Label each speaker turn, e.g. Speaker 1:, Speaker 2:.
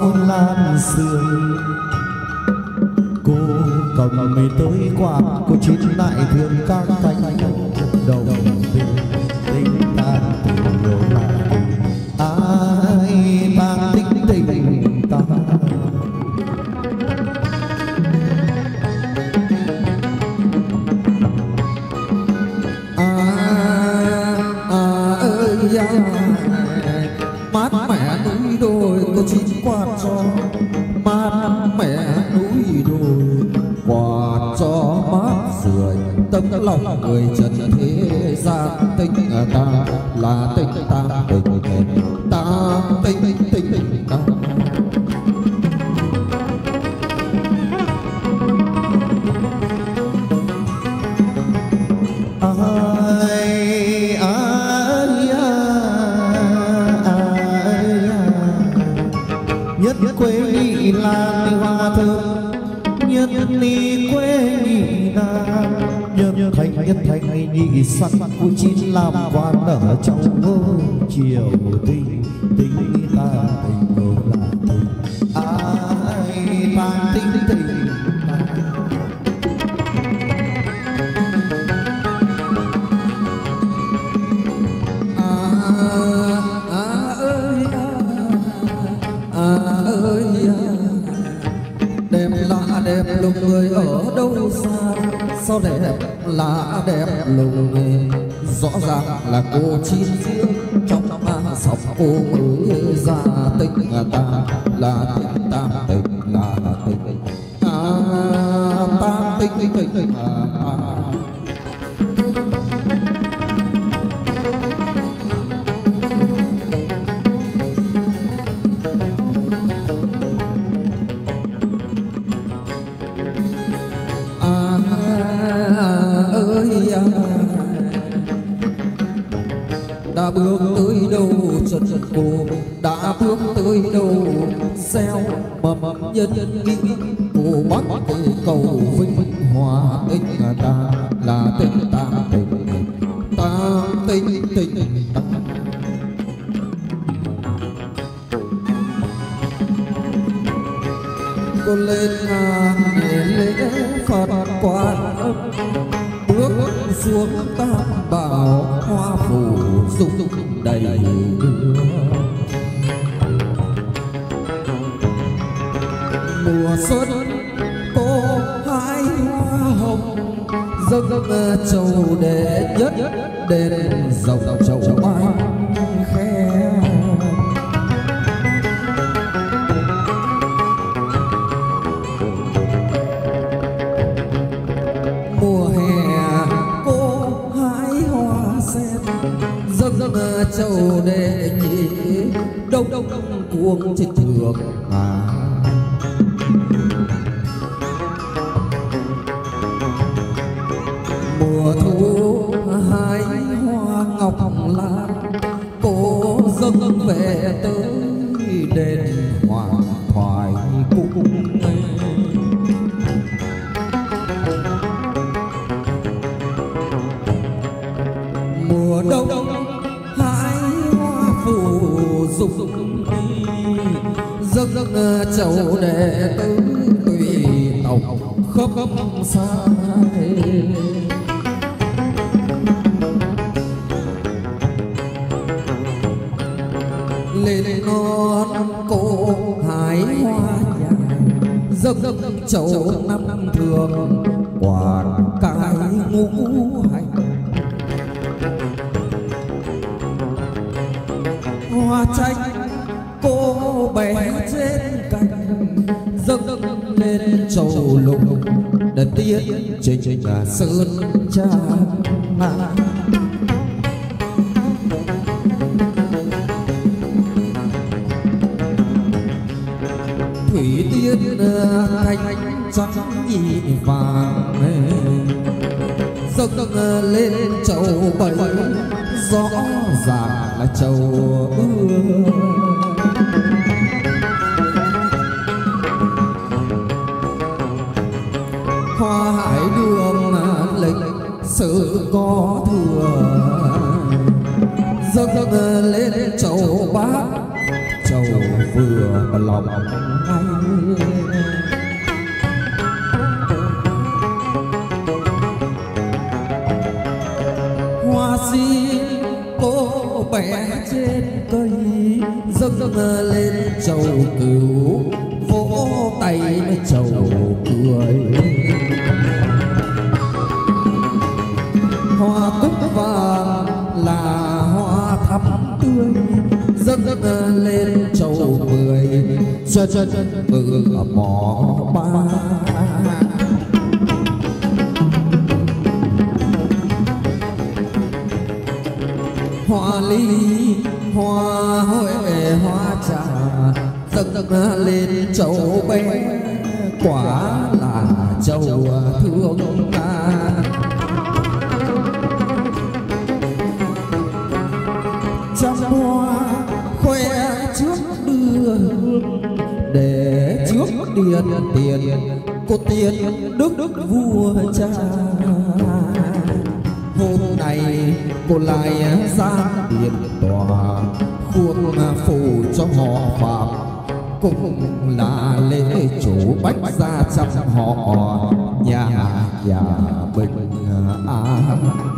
Speaker 1: hôn lan sương. Cô cầm mây tới quạt cô chín lại thương các cánh đồng tình tình tan tình nhiều lại ai mang tính tình ta? À à ơi mắt rượi lòng người trần thế gian, tình ta là tình ta tình ta tình tình ta. Ai ai ai nhất quê nhị là hoa thơm nhất ni quê nhị là nhất thành nhất nhị sắc của chín làm quan ở trong ngô chiều tình tình ta tình ngô là tình. Ai ta tình tình ta? À, à ơi à, à, ơi đẹp là đẹp lùng người ở đâu xa? Sao đẹp là đẹp lùng người rõ ràng là cô chín riêng trong ba sọc cô mới ra tình ta, là tình ta tình là tình à ta tình tình đã bước tới đầu xeo mầm nhân kinh cô bắc cô cầu vinh hòa tình. Ta là tình ta tình ta tình tình ta. Con lên ngàn để lễ phật quan bước xuống tam bảo hoa phủ dung đầy mùa xuân cô hái hoa hồng, dâng dâng châu đệ nhất, đền rồng châu bay khe mùa hè cô hái hoa sen, dâng dâng châu đệ nhị, đông đông cuồng trên thượng hà mùa thu hai hoa ngọc lan cô dâng về tới đền hoàng thoại cung mùa đông hai hoa phủ dục dâng dâng chầu đệ tử tùy tộc xa sai lên non cô hái hoa dâng dâng năm thường quản cái ngũ hành. Hoa tranh cô bé trên cành, dâng lên chầu lục, đất tiên trên trên sơn trang thủy thanh trắng nhị vàng dâng dâng lên chầu bảy rõ ràng là chầu ương, hoa hải đường lịch sự có thừa dâng dâng lên chầu bát chầu vừa lòng anh. Hoa xin cô bé trên cây, dâng lên chầu cừu vỗ tay chầu cười. Hoa cúc chân mưa mỏ ba. Hoa ly, hoa huệ hoa trà, dâng lên châu bé quả là châu thương ta để trước điện tiền cô tiền đức đức vua cha hôm nay cô lại ra điện tòa, khuôn phủ cho họ phạm cũng là lễ chủ bách gia trăm họ, nhà nhà bình an.